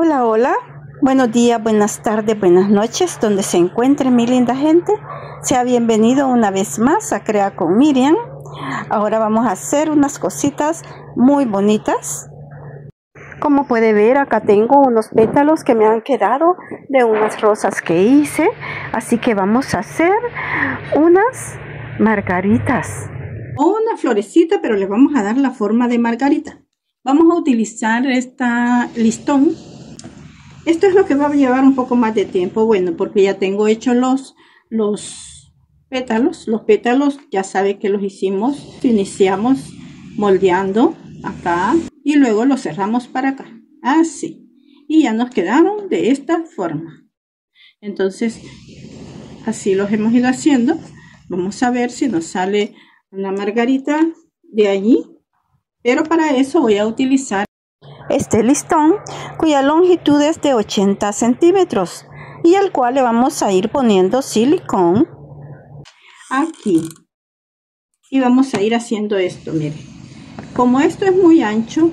Hola, hola. Buenos días, buenas tardes, buenas noches, donde se encuentre mi linda gente. Sea bienvenido una vez más a Crea con Miriam. Ahora vamos a hacer unas cositas muy bonitas. Como puede ver, acá tengo unos pétalos que me han quedado de unas rosas que hice. Así que vamos a hacer unas margaritas. Una florecita, pero le vamos a dar la forma de margarita. Vamos a utilizar esta listón esto es lo que va a llevar un poco más de tiempo, bueno, porque ya tengo hecho los, los pétalos. Los pétalos ya sabe que los hicimos, iniciamos moldeando acá y luego los cerramos para acá, así. Y ya nos quedaron de esta forma. Entonces, así los hemos ido haciendo. Vamos a ver si nos sale una margarita de allí. Pero para eso voy a utilizar este listón cuya longitud es de 80 centímetros y al cual le vamos a ir poniendo silicón aquí. Y vamos a ir haciendo esto mire como esto es muy ancho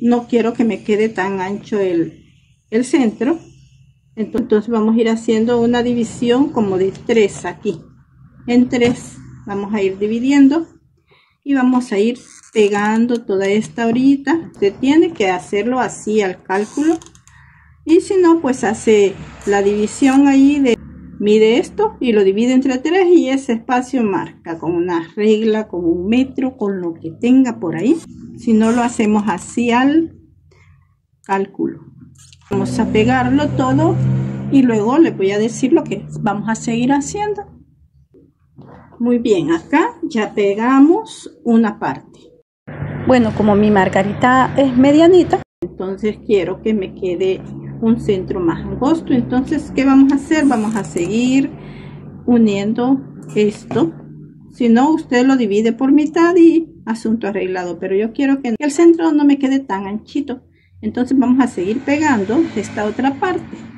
no quiero que me quede tan ancho el, el centro. Entonces vamos a ir haciendo una división como de tres aquí. En tres vamos a ir dividiendo y vamos a ir pegando toda esta orilla usted tiene que hacerlo así al cálculo. Y si no pues hace la división ahí de mide esto y lo divide entre tres y ese espacio marca con una regla con un metro con lo que tenga por ahí. Si no lo hacemos así al cálculo. Vamos a pegarlo todo y luego le voy a decir lo que vamos a seguir haciendo muy bien acá ya pegamos una parte bueno, como mi margarita es medianita, entonces quiero que me quede un centro más angosto. Entonces, ¿qué vamos a hacer? Vamos a seguir uniendo esto. Si no, usted lo divide por mitad y asunto arreglado. Pero yo quiero que el centro no me quede tan anchito. Entonces vamos a seguir pegando esta otra parte.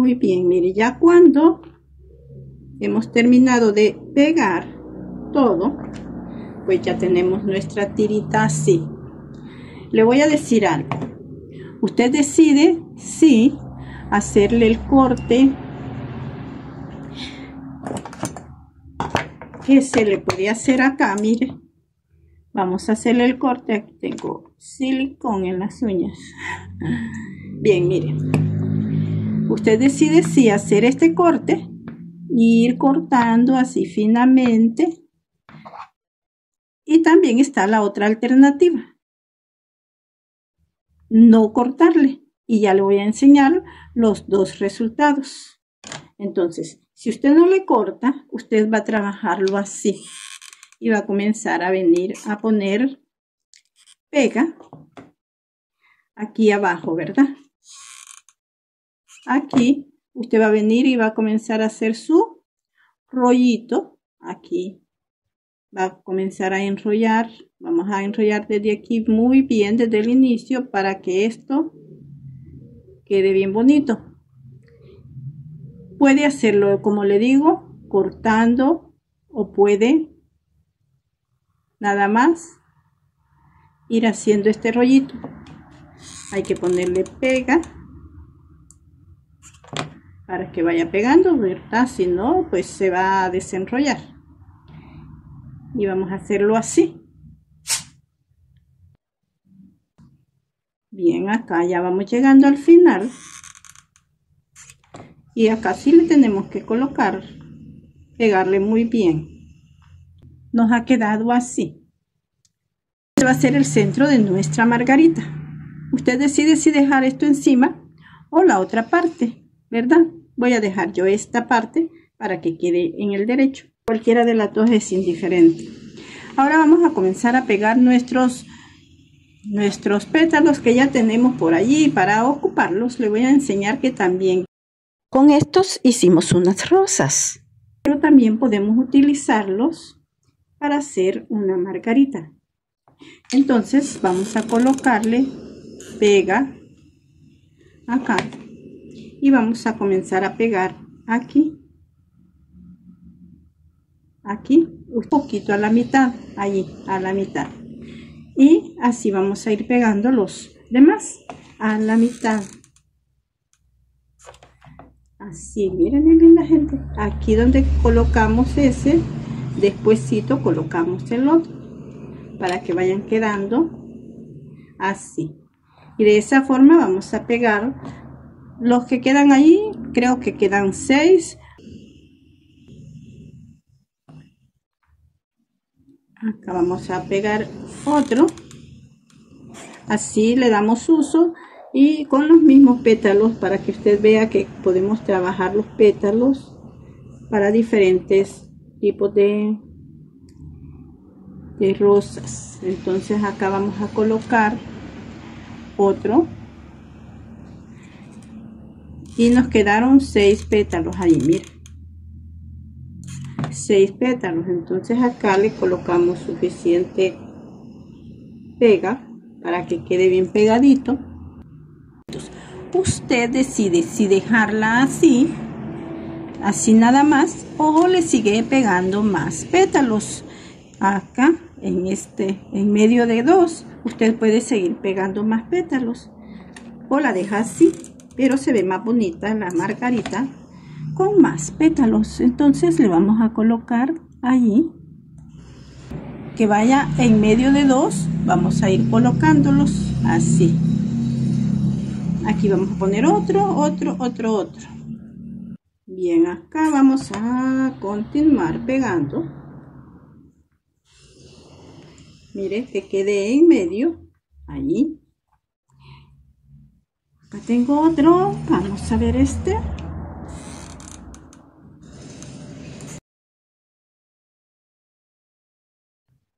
Muy bien, mire, ya cuando hemos terminado de pegar todo, pues ya tenemos nuestra tirita así. Le voy a decir algo. Usted decide si hacerle el corte que se le puede hacer acá, mire. Vamos a hacerle el corte. Aquí tengo silicón en las uñas. Bien, mire. Usted decide si hacer este corte ir cortando así finamente y también está la otra alternativa. No cortarle. Y ya le voy a enseñar los dos resultados. Entonces, si usted no le corta, usted va a trabajarlo así. Y va a comenzar a venir a poner pega aquí abajo, ¿verdad? Aquí usted va a venir y va a comenzar a hacer su rollito aquí va a comenzar a enrollar. Vamos a enrollar desde aquí muy bien desde el inicio para que esto quede bien bonito. Puede hacerlo, como le digo, cortando o puede nada más ir haciendo este rollito. Hay que ponerle pega para que vaya pegando, ¿verdad? Si no, pues se va a desenrollar. Y vamos a hacerlo así. Bien acá ya vamos llegando al final. Y acá sí le tenemos que colocar pegarle muy bien. Nos ha quedado así. Este va a ser el centro de nuestra margarita. Usted decide si dejar esto encima o la otra parte verdad voy a dejar yo esta parte para que quede en el derecho Cualquiera de las dos es indiferente. Ahora vamos a comenzar a pegar nuestros, nuestros pétalos que ya tenemos por allí. Para ocuparlos le voy a enseñar que también con estos hicimos unas rosas. Pero también podemos utilizarlos para hacer una margarita. Entonces vamos a colocarle pega acá y vamos a comenzar a pegar aquí. Aquí un poquito a la mitad allí a la mitad. Y así vamos a ir pegando los demás a la mitad. Así miren mi linda gente. Aquí donde colocamos ese despuésito colocamos el otro para que vayan quedando así. Y de esa forma vamos a pegar los que quedan ahí creo que quedan seis. Acá vamos a pegar otro. Así le damos uso y con los mismos pétalos para que usted vea que podemos trabajar los pétalos para diferentes tipos de, de rosas. Entonces acá vamos a colocar otro y nos quedaron seis pétalos ahí miren seis pétalos. Entonces acá le colocamos suficiente pega para que quede bien pegadito. Usted decide si dejarla así así nada más o le sigue pegando más pétalos. Acá en este en medio de dos usted puede seguir pegando más pétalos. O la deja así pero se ve más bonita la margarita con más pétalos. Entonces le vamos a colocar allí que vaya en medio de dos. Vamos a ir colocándolos así. Aquí vamos a poner otro otro otro otro. Bien acá vamos a continuar pegando. Mire que quede en medio allí tengo otro vamos a ver este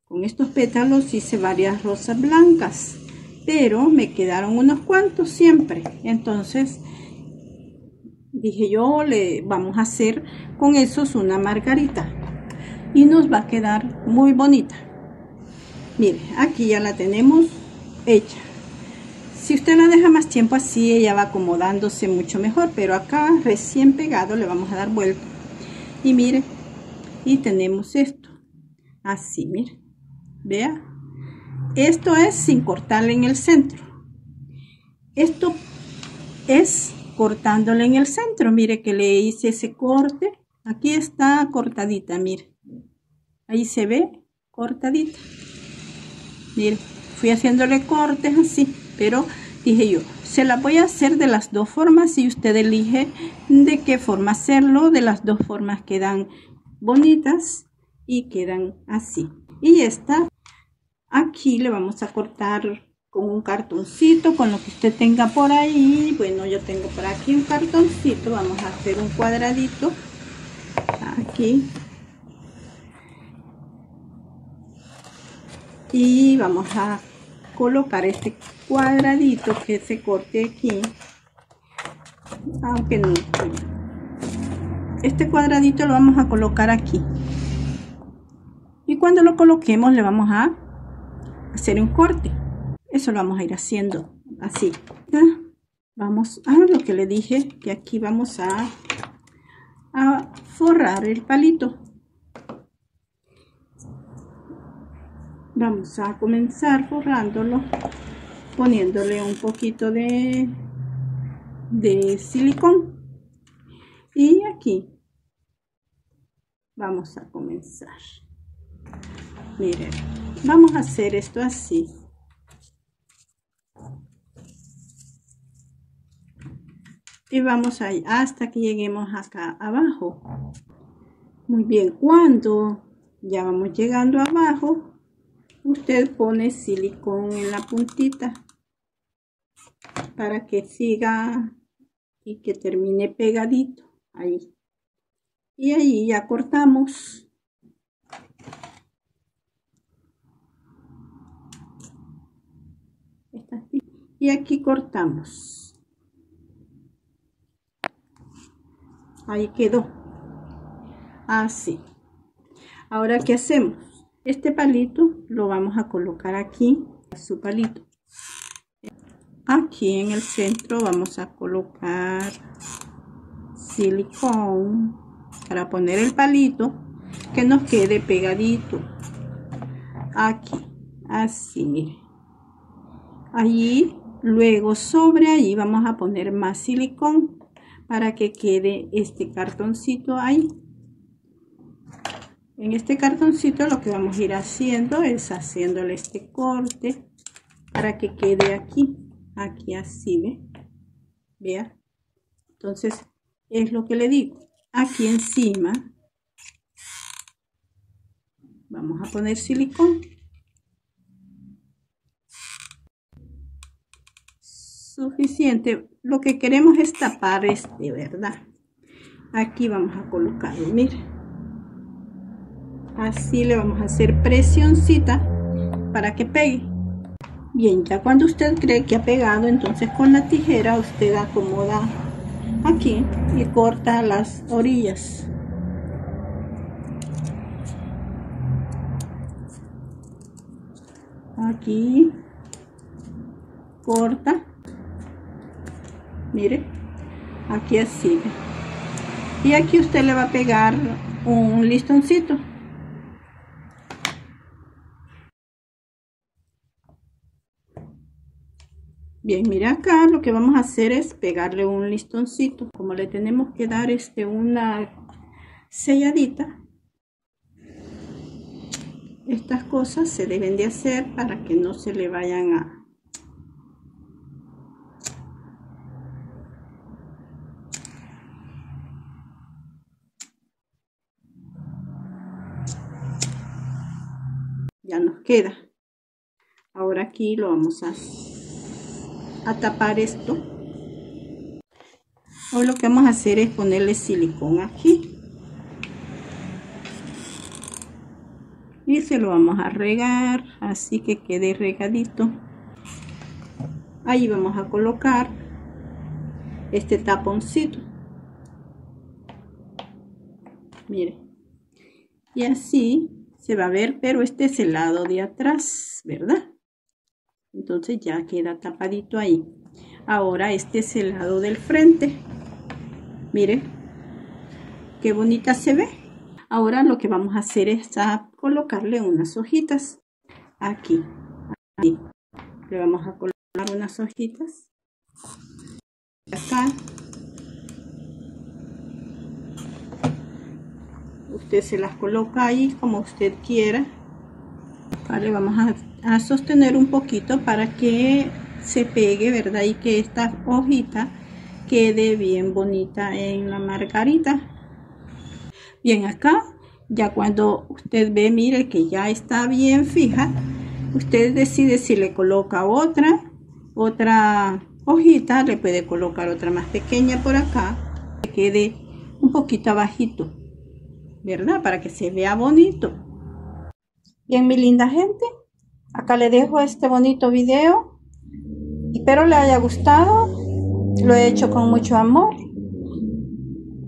Con estos pétalos hice varias rosas blancas, pero me quedaron unos cuantos siempre. Entonces dije yo, le vamos a hacer con esos una margarita y nos va a quedar muy bonita. Mire, aquí ya la tenemos hecha. Si usted la deja más tiempo así, ella va acomodándose mucho mejor, pero acá recién pegado le vamos a dar vuelta. Y mire, y tenemos esto. Así, mire. Vea. Esto es sin cortarle en el centro. Esto es cortándole en el centro. Mire que le hice ese corte. Aquí está cortadita, mire. Ahí se ve cortadita. Mire, fui haciéndole cortes así, pero dije yo, se la voy a hacer de las dos formas y usted elige de qué forma hacerlo. De las dos formas quedan bonitas y quedan así. Y esta Aquí le vamos a cortar con un cartoncito, con lo que usted tenga por ahí. Bueno, yo tengo por aquí un cartoncito. Vamos a hacer un cuadradito. Aquí. Y vamos a colocar este cuadradito que se corte aquí. Aunque no. Este cuadradito lo vamos a colocar aquí. Y cuando lo coloquemos le vamos a hacer un corte. Eso lo vamos a ir haciendo así. Vamos a lo que le dije, que aquí vamos a, forrar el palito. Vamos a comenzar forrándolo, poniéndole un poquito de, de silicón. Y aquí vamos a comenzar. Miren vamos a hacer esto así y vamos ahí hasta que lleguemos acá abajo muy bien cuando ya vamos llegando abajo usted pone silicón en la puntita para que siga y que termine pegadito. Ahí. Y ahí ya cortamos. Y aquí cortamos. Ahí quedó. Así. Ahora qué hacemos este palito lo vamos a colocar aquí su palito. Aquí en el centro vamos a colocar silicón para poner el palito que nos quede pegadito. Aquí así allí luego sobre allí vamos a poner más silicón para que quede este cartoncito ahí en este cartoncito lo que vamos a ir haciendo es haciéndole este corte para que quede aquí. Aquí así ve vea entonces es lo que le digo. Aquí encima vamos a poner silicón. Suficiente. Lo que queremos es tapar este verdad aquí vamos a colocarlo mire así le vamos a hacer presioncita para que pegue. Bien ya cuando usted cree que ha pegado entonces con la tijera usted acomoda aquí y corta las orillas. Aquí corta. Mire aquí así. Y aquí usted le va a pegar un listoncito Bien, mira acá lo que vamos a hacer es pegarle un listoncito. Como le tenemos que dar este una selladita, estas cosas se deben de hacer para que no se le vayan a ya nos queda ahora aquí lo vamos a a tapar esto. Hoy lo que vamos a hacer es ponerle silicón aquí. Y se lo vamos a regar así que quede regadito. Ahí vamos a colocar este taponcito. Mire y así se va a ver pero este es el lado de atrás verdad entonces ya queda tapadito ahí. Ahora este es el lado del frente. Mire qué bonita se ve. Ahora lo que vamos a hacer es a colocarle unas hojitas. Aquí, aquí. le vamos a colocar unas hojitas. Acá. Usted se las coloca ahí como usted quiera. Vale vamos a a sostener un poquito para que se pegue, ¿verdad? Y que esta hojita quede bien bonita en la margarita. Bien, acá ya cuando usted ve, mire que ya está bien fija, usted decide si le coloca otra, otra hojita, le puede colocar otra más pequeña por acá, que quede un poquito abajito, ¿verdad? Para que se vea bonito. Bien, mi linda gente, Acá le dejo este bonito video. Espero le haya gustado. Lo he hecho con mucho amor.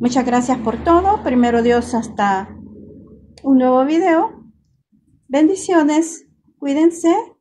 Muchas gracias por todo. Primero Dios, hasta un nuevo video. Bendiciones. Cuídense.